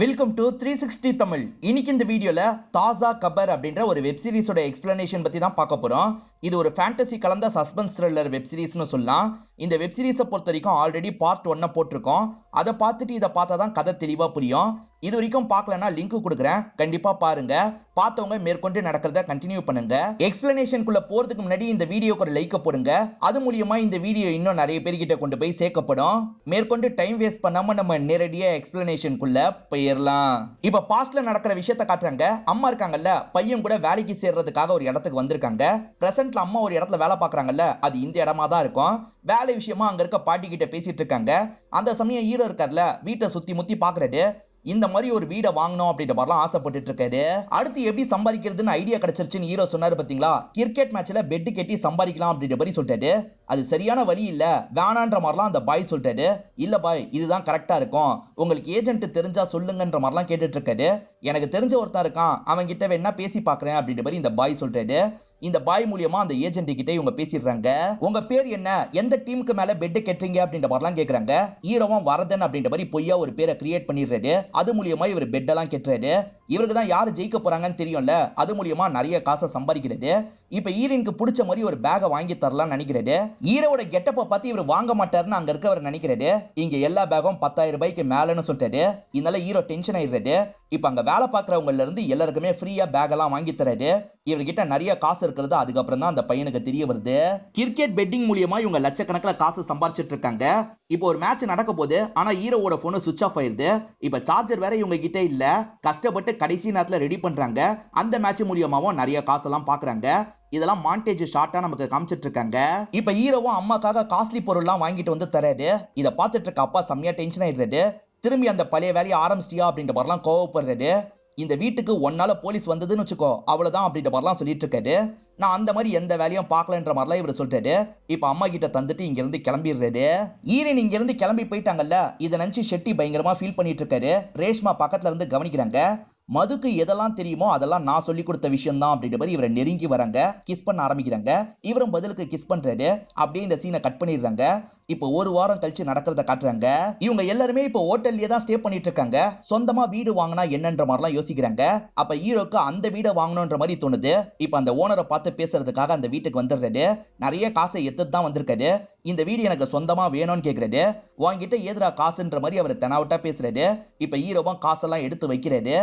Welcome to three sixty Tamil இன்னைக்கு இந்த வீடியோல தாசா கபர் அப்படின்ற ஒரு வெப் சீரிஸோட எக்ஸ்பிளனேஷன் பத்தி தான் பார்க்க போறோம். இது ஒரு ஃபேண்டசி கலந்த சஸ்பென்ஸ் த்ரில்லர் வெப் சீரிஸ்னு சொல்லலாம். இந்த வெப் சீரிஸை பொறுத்த வரைக்கும் ஆல்ரெடி பார்ட் ஒன்னை போட்டிருக்கோம். அதை பார்த்துட்டு இதை பார்த்தா தான் கதை தெளிவாக புரியும். இது வரைக்கும் பார்க்கலன்னா லிங்க் கொடுக்குறேன். கண்டிப்பா பாருங்க. பார்த்தவங்க மேற்கொண்டு நடக்கிறத கண்டினியூ பண்ணுங்க. எக்ஸ்பிளனேஷனுக்குள்ள போறதுக்கு முன்னாடி இந்த வீடியோக்கு ஒரு லைக்க போடுங்க. அது மூலியமா இந்த வீடியோ இன்னும் நிறைய பேர்கிட்ட கொண்டு போய் சேர்க்கப்படும். மேற்கொண்டு டைம் வேஸ்ட் பண்ணாம நம்ம நேரடியா எக்ஸ்பிளனேஷனுக்குள்ள போயிடலாம் இப்ப பாஸ்ட்ல நடக்கிற விஷயத்த காட்டுறாங்க. அம்மா இருக்காங்கல்ல பையன் கூட வேலைக்கு சேர்றதுக்காக ஒரு இடத்துக்கு வந்திருக்காங்க. பிரசன்ட்ல அம்மா ஒரு இடத்துல வேலை பாக்குறாங்கல்ல அது இந்த இடமா தான் இருக்கும். வேலை விஷயமா அங்க இருக்க பாட்டி கிட்ட பேசிட்டு இருக்காங்க. அந்த சமயம் ஹீரோ இருக்கார்ல வீட்டை சுத்தி முத்தி பாக்குறது இந்த மாதிரி ஒரு வீடை வாங்கணும் அப்படின்ற மாதிரிலாம் ஆசைப்பட்டுட்டு இருக்காரு. அடுத்து எப்படி சம்பாதிக்கிறதுன்னு ஐடியா கிடைச்சிருச்சுன்னு ஹீரோ சொன்னாரு பாத்தீங்களா? கிரிக்கெட் மேட்ச்ல பெட் கட்டி சம்பாதிக்கலாம் அப்படின்ற மாதிரி சொல்லிட்டாரு. அது சரியான வழி இல்ல வேணான்ற மாதிரிலாம் அந்த பாய் சொல்லிட்டாரு. இல்ல பாய் இதுதான் கரெக்டா இருக்கும். உங்களுக்கு ஏஜென்ட் தெரிஞ்சா சொல்லுங்கன்ற மாதிரிலாம் கேட்டுட்டு இருக்காரு. எனக்கு தெரிஞ்ச ஒருத்தன் இருக்கான் அவன் கிட்ட வேணா பேசி பாக்குறேன் அப்படின்ற மாதிரி இந்த பாய் சொல்லிட்டாரு. இந்த பாய் மூலியமா அந்த ஏஜென்ட் கிட்ட இவங்க பேசிடுறாங்க. உங்க பேர் என்ன? எந்த டீமுக்கு மேல பெட் கட்டுறீங்க? அப்படின்ற மாதிரிலாம் கேக்குறாங்க. ஈரவம் வரதன் அப்படின்ற மாதிரி பொய்யா ஒரு பேரை கிரியேட் பண்ணிடுறாரு. அது மூலியமா இவர் பெட் எல்லாம் கெட்டுறாரு. இவருக்கு தான் யார் ஜெயிக்க போறாங்கன்னு தெரியும்ல? அது மூலியமா நிறைய காசை சம்பாதிக்கிறது. இப்ப ஈரனுக்கு பிடிச்ச மாதிரி ஒரு பேகை வாங்கி தரலாம்னு நினைக்கிறது. ஈரோட கெட்டப்ப பார்த்து இவர் வாங்க மாட்டாருன்னு அங்க இருக்கவர் நினைக்கிறது. இங்க எல்லா பேகும் பத்தாயிரம் ரூபாய்க்கு மேலன்னு சொல்லிட்டாரு. இதனால ஹீரோ டென்ஷன் ஆயிடுறாரு. இப்ப அங்க வேலை பாக்குறவங்கல இருந்து எல்லாருக்குமே ஃப்ரீயா பேக் எல்லாம் வாங்கி தராரு. இவர்கிட்ட நிறைய காசு இருக்கிறது. அதுக்கப்புறம் தான் அந்த பையனுக்கு தெரிய வருது. கிரிக்கெட் பெட்டிங் மூலியமா இவங்க லட்சக்கணக்கில் காசு சம்பாரிச்சிட்டு இருக்காங்க. இப்போ ஒரு மேட்ச் நடக்க போகுது. ஆனா ஹீரோவோட போனு சுவிச் ஆஃப் ஆயிருது இப்ப சார்ஜர் வேற இவங்க கிட்ட இல்ல. கஷ்டப்பட்டு கடைசி நேரத்துல ரெடி பண்றாங்க. அந்த மேட்ச் மூலியமாவும் நிறைய காசெல்லாம் பாக்குறாங்க. இதெல்லாம் மாண்டேஜ் ஷார்ட்டா நமக்கு காமிச்சிட்டு இருக்காங்க. இப்ப ஹீரோவும் அம்மாக்காக காஸ்ட்லி பொருள்லாம் வாங்கிட்டு வந்து தராரு இதை பார்த்துட்டு இருக்க அப்பா செம்மையா டென்ஷன் ஆயிடுறாரு. திரும்பி அந்த பழைய வேலையை ஆரம்பிச்சிட்டியா அப்படின்ற மாதிரிலாம் கோவப்படுறாரு. இந்த வீட்டுக்கு ஒன்னால போலீஸ் வந்ததுன்னு வச்சுக்கோ அவ்வளவுதான் அப்படின்ற மாதிரிலாம் சொல்லிட்டு இருக்காரு. நான் அந்த மாதிரி எந்த வேலையும் பார்க்கலன்ற மாதிரிலாம் இவர் சொல்லிட்டாரு இப்ப அம்மா கிட்ட தந்துட்டு இங்கிருந்து கிளம்பிடுறாரு. ஈரன் இங்க இருந்து கிளம்பி போயிட்டாங்கல்ல. இதை நினச்சி ஷெட்டி பயங்கரமா ஃபீல் பண்ணிட்டு இருக்காரு. ரேஷ்மா பக்கத்துல இருந்து கவனிக்கிறாங்க. மதுக்கு எதெல்லாம் தெரியுமோ அதெல்லாம் நான் சொல்லி கொடுத்த விஷயம் தான் அப்படின்ற மாதிரி இவரை நெருங்கி வராங்க. கிஸ் பண்ண ஆரம்பிக்கிறாங்க. இவரும் பதிலுக்கு கிஸ் பண்றாரு. அப்படியே இந்த சீனை கட் பண்ணிடுறாங்க. இப்போ ஒரு வாரம் கழிச்சு நடக்கிறத காட்டுறாங்க. இவங்க எல்லாருமே இப்போ ஹோட்டல்லயே தான் ஸ்டே பண்ணிட்டு இருக்காங்க. சொந்தமா வீடு வாங்கினா என்னன்ற மாதிரிலாம் யோசிக்கிறாங்க. அப்ப ஹீரோக்கு அந்த வீடை வாங்கணுன்ற மாதிரி தோணுது. இப்போ அந்த ஓனரை பார்த்து பேசுறதுக்காக அந்த வீட்டுக்கு வந்துடுறாரு. நிறைய காசை எடுத்துட்டு தான் வந்திருக்காரு. இந்த வீடு எனக்கு சொந்தமா வேணும்னு கேக்குறாரு. உன்கிட்ட ஏதுரா காசுன்ற மாதிரி அவர் தெனாவட்டா பேசுறது இப்ப ஹீரோவும் காசெல்லாம் எடுத்து வைக்கிறது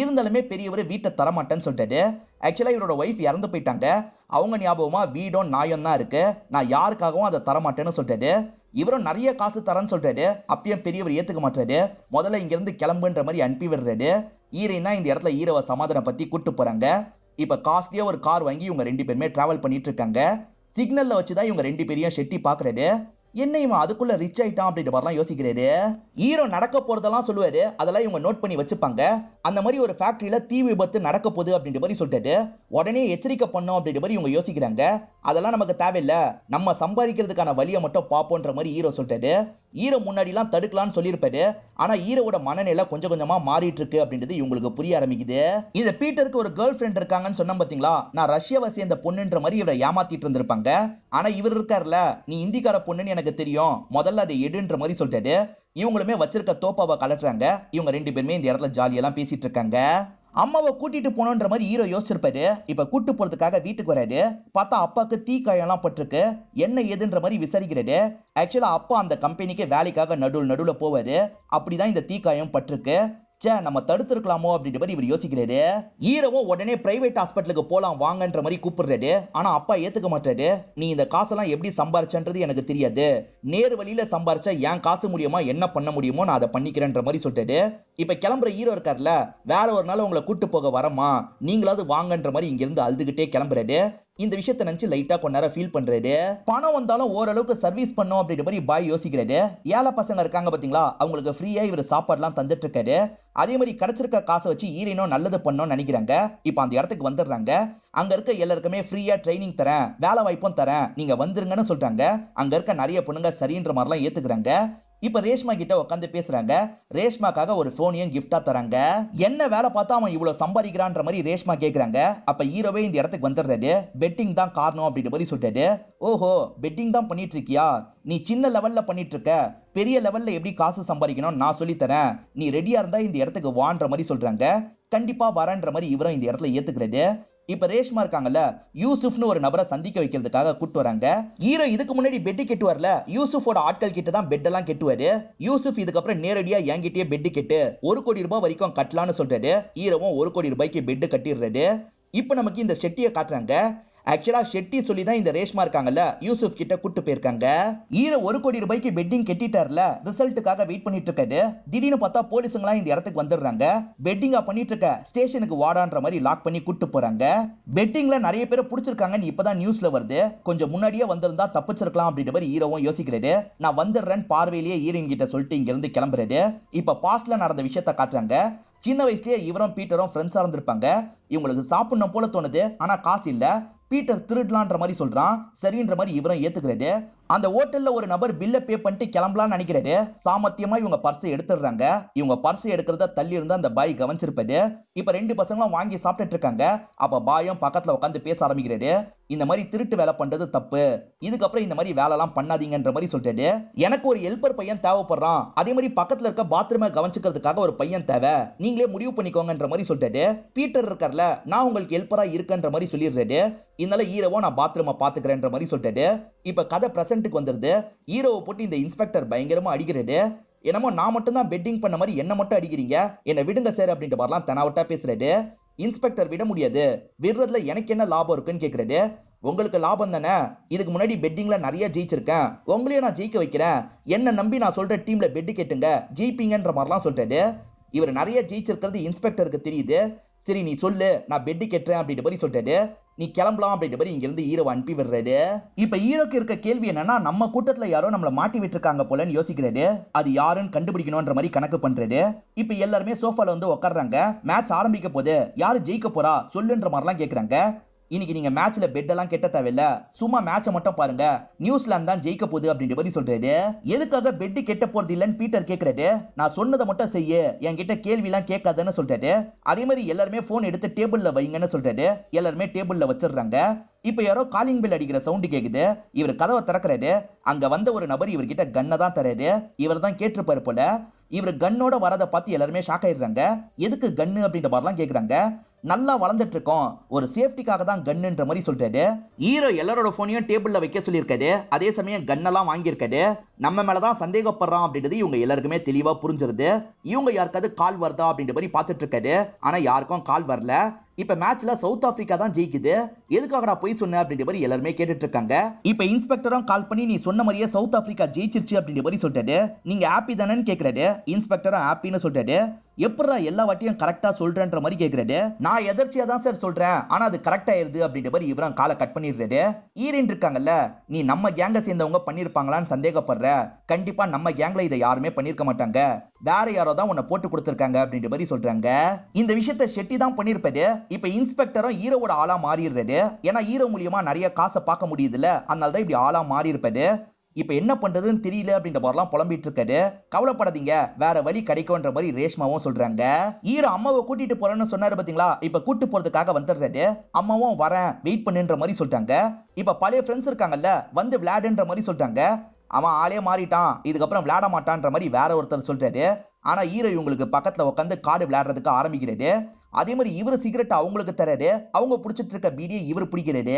இருந்தாலுமே பெரியவர் வீட்டை தரமாட்டேன்னு சொல்லிட்டாரு. ஆக்சுவலா இவரோட ஒய்ஃப் இறந்து போயிட்டாங்க. அவங்க ஞாபகமா வீடும் நாயம் தான் இருக்கு. நான் யாருக்காகவும் அதை தரமாட்டேன்னு சொல்லிட்டாரு. இவரும் நிறைய காசு தரேன்னு சொல்றாரு அப்பயும் பெரியவர் ஏத்துக்க மாட்டாரு. முதல்ல இங்க இருந்து கிளம்புன்ற மாதிரி அனுப்பி விடுறாரு. ஈரையும் தான் இந்த இடத்துல ஈரவ சமாதானம் பத்தி கூட்டு போறாங்க. இப்ப காஸ்ட்லியா ஒரு கார் வாங்கி இவங்க ரெண்டு பேருமே டிராவல் பண்ணிட்டு இருக்காங்க. சிக்னல்ல வச்சுதான் இவங்க ரெண்டு பேரையும் ஷெட்டி பாக்குறது என்ன இவன் அதுக்குள்ள ரிச் ஆயிட்டான் அப்படின்ற மாதிரிலாம் யோசிக்கிறாரு. ஹீரோ நடக்க போறதெல்லாம் சொல்லுவாரு. அதெல்லாம் இவங்க நோட் பண்ணி வச்சுப்பாங்க. அந்த மாதிரி ஒரு ஃபேக்டரியில தீ விபத்து நடக்க போகுது அப்படின்ற மாதிரி சொல்லிட்டாரு. உடனே எச்சரிக்கை பண்ணும் அப்படின்ற மாதிரி இவங்க யோசிக்கிறாங்க. அதெல்லாம் நமக்கு தேவையில்ல. நம்ம சம்பாதிக்கிறதுக்கான வழியை மட்டும் பார்ப்போன்ற மாதிரி ஹீரோ சொல்லிட்டாரு. ஹீரோ முன்னாடிலாம் தடுக்கலாம்னு சொல்லியிருப்பாரு. ஆனா ஈரோட மனநிலை கொஞ்சம் கொஞ்சமா மாறிட்டு இருக்கு அப்படின்றது இவங்களுக்கு புரிய ஆரம்பிக்குது. இந்த பீட்டருக்கு ஒரு கேர்ள் ஃப்ரெண்ட் இருக்காங்கன்னு சொன்ன பாத்தீங்களா? நான் ரஷ்யாவை சேர்ந்த பொண்ணுன்ற மாதிரி இவரை ஏமாத்திட்டு இருந்திருப்பாங்க. ஆனா இவர் இருக்காருல்ல. நீ இந்திக்கார பொண்ணுன்னு எனக்கு தெரியும். முதல்ல அதை எடுன்ற மாதிரி சொல்லிட்டாரு. இவங்களுமே வச்சிருக்க தோப்பாவை கலட்டுறாங்க இவங்க ரெண்டு பேருமே இந்த இடத்துல ஜாலியெல்லாம் பேசிட்டு இருக்காங்க. அம்மாவை கூட்டிட்டு போனோன்ற மாதிரி ஹீரோ யோசிச்சிருப்பாரு. இப்ப கூட்டு போறதுக்காக வீட்டுக்கு வராரு. பார்த்தா அப்பாவுக்கு தீக்காயம்லாம் பட்டிருக்கு. என்ன ஏதுன்ற மாதிரி விசாரிக்கிறாரு. ஆக்சுவலா அப்பா அந்த கம்பெனிக்கு வேலைக்காக நடுவில் நடுவில் போவாரு. அப்படிதான் இந்த தீக்காயம் பட்டிருக்கு. ச்சே நம்ம தடுத்திருக்கலாமோ அப்படின்ற மாதிரி இவர் யோசிக்கிறாரு. ஈரவும் உடனே பிரைவேட் ஹாஸ்பிட்டலுக்கு போலாம் வாங்கன்ற மாதிரி கூப்பிடுறாரு. ஆனா அப்பா ஏத்துக்க மாட்டாரு நீ இந்த காசெல்லாம் எப்படி சம்பாரிச்சன்றது எனக்கு தெரியாது. நேர் வழியில சம்பாரிச்சா என் காசு மூலியமா என்ன பண்ண முடியுமோ நான் அதை பண்ணிக்கிறேன்ற மாதிரி சொல்லிட்டாரு இப்ப கிளம்புற ஹீரோ இருக்கார்ல வேற ஒரு நாள் உங்களை கூட்டு போக வரமா? நீங்களாவது வாங்கன்ற மாதிரி இங்கிருந்து அழுதுகிட்டே கிளம்புறாரு. இந்த விஷயத்த நினைச்சு லைட்டா கொஞ்ச நேரம் ஃபீல் பண்றாரு பணம் வந்தாலும் ஓரளவுக்கு சர்வீஸ் பண்ணும் அப்படின்ற மாதிரி பாய் யோசிக்கிறாரு ஏழை பசங்க இருக்காங்க பாத்தீங்களா? அவங்களுக்கு ஃப்ரீயா இவர் சாப்பாடுலாம் தந்துட்டு இருக்காரு அதே மாதிரி கிடைச்சிருக்க காசை வச்சு ஈரனும் நல்லது பண்ணணும்னு நினைக்கிறாங்க. இப்போ அந்த இடத்துக்கு வந்துடுறாங்க. அங்க இருக்க எல்லாருக்குமே ஃப்ரீயா ட்ரைனிங் தரேன். வேலை வாய்ப்பும் தரேன். நீங்க வந்துருங்கன்னு சொல்றாங்க. அங்க இருக்க நிறைய பொண்ணுங்க சரின்ற மாதிரிலாம் ஏத்துக்கிறாங்க. இப்ப ரேஷ்மா கிட்ட உட்காந்து பேசுறாங்க. ரேஷ்மாக்காக ஒரு போனையும் கிஃப்டா தராங்க. என்ன வேலை பார்த்தா அவன் இவ்வளவு சம்பாதிக்கிறான்ற மாதிரி ரேஷ்மா கேக்குறாங்க. அப்ப ஹீரோவே இந்த இடத்துக்கு வந்துடுறாரு. பெட்டிங் தான் காரணம் அப்படின்ற மாதிரி சொல்றாரு ஓஹோ பெட்டிங் தான் பண்ணிட்டு இருக்கியா? நீ சின்ன லெவல்ல பண்ணிட்டு இருக்க. பெரிய லெவல்ல எப்படி காசு சம்பாதிக்கணும் நான் சொல்லித்தரேன் நீ ரெடியா இருந்தா இந்த இடத்துக்கு வான்ற மாதிரி சொல்றாங்க. கண்டிப்பா வரேன்ற மாதிரி இவரும் இந்த இடத்துல ஏத்துக்கிறது இப்ப ரேஷ்மா இருக்காங்கல்ல யூசுப்னு ஒரு நபரை சந்திக்க வைக்கிறதுக்காக கூட்டு வராங்க. ஹீரோ இதுக்கு முன்னாடி பெட்டு கெட்டு வரல யூசுஃபோட ஆட்கள் கிட்ட தான் பெட் எல்லாம் கெட்டுவாரு. யூசுப் இதுக்கப்புறம் நேரடியா என்கிட்டயே பெட்டு கெட்டு ஒரு கோடி ரூபாய் வரைக்கும் கட்டலாம்னு சொல்றாரு. ஹீரோவும் ஒரு கோடி ரூபாய்க்கு பெட்டு கட்டிடுறாரு. இப்ப நமக்கு இந்த செட்டியை காட்டுறாங்க. ஆக்சுவலா ஷெட்டி சொல்லி தான் இந்த ரேஷ்மா இருக்காங்கல்ல யூசுப் கிட்ட கூட்டு போயிருக்காங்க. ஈர ஒரு கோடி ரூபாய்க்கு பெட்டிங் கெட்டிட்டார்ல ரிசல்ட்டுக்காக வெயிட் பண்ணிட்டு இருக்காரு திடீர்னு பார்த்தா போலீஸுங்களாம் இந்த இடத்துக்கு வந்துடுறாங்க. பெட்டிங்கா பண்ணிட்டு இருக்க ஸ்டேஷனுக்கு வாடான்ற மாதிரி லாக் பண்ணி கூட்டு போறாங்க. பெட்டிங்ல நிறைய பேரை பிடிச்சிருக்காங்கன்னு இப்பதான் நியூஸ்ல வருது. கொஞ்சம் முன்னாடியே வந்திருந்தா தப்பிச்சிருக்கலாம் அப்படின்ற மாதிரி ஹீரோவும் யோசிக்கிறாரு. நான் வந்துடுறேன் பார்வையிலேயே ஹீரோயின் கிட்ட சொல்லிட்டு இங்க இருந்து கிளம்புறாரு. இப்ப பாஸ்ட்ல நடந்த விஷயத்த காட்டுறாங்க. சின்ன வயசுலயே இவரும் பீட்டரும் ஃப்ரெண்ட்ஸா இருந்திருப்பாங்க. இவங்களுக்கு சாப்பிடணும் போல தோணுது ஆனா காசு இல்ல. பீட்டர் திருடலான்ற மாதிரி சொல்றான் சரின்ற மாதிரி இவரும் ஏத்துக்கிறாரு. அந்த ஹோட்டல்ல ஒரு நபர் பில்ல பே பண்ணிட்டு கிளம்பலாம்னு நினைக்கிறாரு. சாமர்த்தியமா இவங்க பர்ஸை எடுத்துடுறாங்க. இவங்க பர்ஸை எடுக்கிறத தள்ளி இருந்து அந்த பாய் கவனிச்சிருப்பாரு. இப்ப ரெண்டு பசங்களும் வாங்கி சாப்பிட்டுட்டு இருக்காங்க. அப்ப பாயும் பக்கத்துல உட்காந்து பேச ஆரம்பிக்கிறாரு. இந்த மாதிரி திருட்டு வேலை பண்றது தப்பு. இதுக்கப்புறம் இந்த மாதிரி வேலை எல்லாம் பண்ணாதீங்கன்ற மாதிரி சொல்லிட்டாரு. எனக்கு ஒரு ஹெல்பர் பையன் தேவைப்படுறான். அதே மாதிரி பக்கத்துல இருக்க பாத்ரூமை கவனிச்சுக்கிறதுக்காக ஒரு பையன் தேவை. நீங்களே முடிவு பண்ணிக்கோங்கன்ற மாதிரி சொல்லிட்டாரு. பீட்டர் இருக்கார்ல நான் உங்களுக்கு ஹெல்ப்பரா இருக்கன்ற மாதிரி சொல்லிடுறாரு. இதனால ஈரவோ நான் பாத்ரூமை பாத்துக்கிறேன்ற மாதிரி சொல்லிட்டாரு. இப்ப கதை பிரசன்ட்டுக்கு வந்துருது. ஹீரோவை போட்டு இந்த இன்ஸ்பெக்டர் பயங்கரமா அடிக்கிறது. என்னமோ நான் மட்டும் தான் பெட்டிங் பண்ண மாதிரி என்ன மட்டும் அடிக்கிறீங்க. என்னை விடுங்க சார் அப்படின்ற மாதிரிலாம் தெனாவட்டா பேசுறாரு இன்ஸ்பெக்டர் விட முடியாது. விடுறதுல எனக்கு என்ன லாபம் இருக்குன்னு கேக்குறாரு உங்களுக்கு லாபம் தானே? இதுக்கு முன்னாடி பெட்டிங்ல நிறைய ஜெயிச்சிருக்கேன். உங்களையும் நான் ஜெயிக்க வைக்கிறேன். என்ன நம்பி நான் சொல்ற டீம்ல பெட்டு கேட்டுங்க. ஜெயிப்பீங்கன்ற மாதிரிலாம் சொல்லிட்டாரு இவர் நிறைய ஜெயிச்சிருக்கிறது இன்ஸ்பெக்டருக்கு தெரியுது. சரி நீ சொல்லு. நான் பெட்டு கேட்டுறேன் அப்படின்ற மாதிரி சொல்லிட்டாரு நீ கிளம்பலாம் அப்படின்ற மாதிரி இங்க இருந்து ஹீரோ அனுப்பி விடுறாரு. இப்ப ஹீரோக்கு இருக்க கேள்வி என்னன்னா நம்ம கூட்டத்துல யாரோ நம்மளை மாட்டி விட்டுருக்காங்க போலன்னு யோசிக்கிறாரு. அது யாருன்னு கண்டுபிடிக்கணும்ன்ற மாதிரி கணக்கு பண்றாரு. இப்ப எல்லாருமே சோஃபால வந்து உட்காடுறாங்க மேட்ச் ஆரம்பிக்க போது யாரு ஜெயிக்க போறா? சொல்லுன்ற மாதிரிலாம் கேக்குறாங்க. இன்னைக்கு நீங்க மேட்ச்ல பெட் எல்லாம் கெட்ட தேவையில்ல. சும்மா மேட்சை மட்டும் பாருங்க. நியூசிலாந்து தான் ஜெயிக்க போகுது அப்படின்ற மாதிரி சொல்றாரு. எதுக்காக பெட் கெட்ட போறது இல்லைன்னு பீட்டர் கேட்கறாரு நான் சொன்னதை மட்டும் செய்ய. என்கிட்ட கேள்வி எல்லாம் கேட்காதன்னு சொல்றாரு. அதே மாதிரி எல்லாருமே போன் எடுத்து டேபிள்ல வைங்கன்னு சொல்றாரு. எல்லாருமே டேபிள்ல வச்சிடுறாங்க. இப்ப யாரோ காலிங் பெல் அடிக்கிற சவுண்ட் கேக்குது. இவர் கதவை திறக்கிறாரு. அங்க வந்த ஒரு நபர் இவர்கிட்ட கன்னை தான் தராரு இவர் தான் கேட்டிருப்பாரு போல. இவர் கன்னோட வரதை பார்த்து எல்லாருமே ஷாக் ஆயிடுறாங்க. எதுக்கு கன்னு அப்படின்ற மாதிரிலாம் கேட்குறாங்க நல்லா வளர்ந்துட்டு இருக்கோம் ஒரு சேஃப்டிக்காக தான் கன்னுன்ற மாதிரி சொல்லிட்டாரு. ஹீரோ எல்லாரோட போனையும் டேபிள்ல வைக்க சொல்லியிருக்காரு. அதே சமயம் கன்னெல்லாம் வாங்கியிருக்காரு. நம்ம மேலதான் சந்தேகப்படுறான் அப்படின்றது இவங்க எல்லாருக்குமே தெளிவா புரிஞ்சிருது. இவங்க யாருக்காவது கால் வருதா அப்படின்ற மாதிரி பார்த்துட்டு இருக்காரு ஆனா யாருக்கும் கால் வரல. இப்ப மேட்ச்ல சவுத் ஆப்பிரிக்கா தான் ஜெயிக்குது. எதுக்காகடா போய் சொன்னேன் அப்படின்ற மாதிரி எல்லாருமே கேட்டுட்டு இருக்காங்க. இப்ப இன்ஸ்பெக்டரும் கால் பண்ணி நீ சொன்ன மாதிரியே சவுத் ஆப்பிரிக்கா ஜெயிச்சிருச்சு அப்படின்ற மாதிரி சொல்லிட்டாரு. நீங்க ஹாப்பி தானேன்னு கேக்குறாரு. இன்ஸ்பெக்டரும் ஹாப்பின்னு சொல்லிட்டாரு. எப்படா எல்லா வாட்டியும் கரெக்டா சொல்றேன்ற மாதிரி கேக்குறாரு. நான் எதர்ச்சியா தான் சார் சொல்றேன். ஆனா அது கரெக்ட் ஆயிருது அப்படின்ற மாதிரி இவரும் காலை கட் பண்ணிடுறாரு. ஈரின் இருக்காங்கல்ல நீ நம்ம கேங்க சேர்ந்தவங்க பண்ணிருப்பாங்களான்னு சந்தேகப்படுற. கண்டிப்பா நம்ம கேங்ல இதை யாருமே பண்ணிருக்க மாட்டாங்க. வேற யாரோ தான் உன்னை போட்டு கொடுத்துருக்காங்க அப்படின்ற மாதிரி சொல்றாங்க. இந்த விஷயத்த ஷெட்டி தான் பண்ணிருப்பாரு. இப்ப இன்ஸ்பெக்டரும் ஹீரோவோட ஆளா மாறிடுறாரு. ஏன்னா ஹீரோ மூலியமா நிறைய காசை பார்க்க முடியுதுல்ல. அதனால தான் இப்படி ஆளா மாறி இருப்பாரு இப்ப என்ன பண்றதுன்னு தெரியல அப்படின்ற மாதிரிலாம் புலம்பிட்டு இருக்காரு கவலைப்படாதீங்க. வேற வழி கிடைக்கும்ன்ற மாதிரி ரேஷ்மாவும் சொல்றாங்க. ஈரோ அம்மாவை கூட்டிட்டு போறேன்னு சொன்னாரு பாத்தீங்களா? இப்ப கூட்டு போறதுக்காக வந்துடுறாரு. அம்மாவும் வரேன் வெயிட் பண்ணுன்ற மாதிரி சொல்லிட்டாங்க. இப்ப பழைய ஃப்ரெண்ட்ஸ் இருக்காங்கல்ல வந்து விளையாடுன்ற மாதிரி சொல்லிட்டாங்க. அவன் ஆளே மாறிட்டான். இதுக்கப்புறம் விளையாட மாட்டான்ற மாதிரி வேற ஒருத்தர் சொல்றாரு. ஆனா ஈரோ இவங்களுக்கு பக்கத்துல உட்காந்து காடு விளையாடுறதுக்கு ஆரம்பிக்கிறாரு. அதே மாதிரி இவர் சிகரெட் அவங்களுக்கு தராரு அவங்க பிடிச்சிட்டு இருக்க பீடியை இவர் பிடிக்கிறாரு.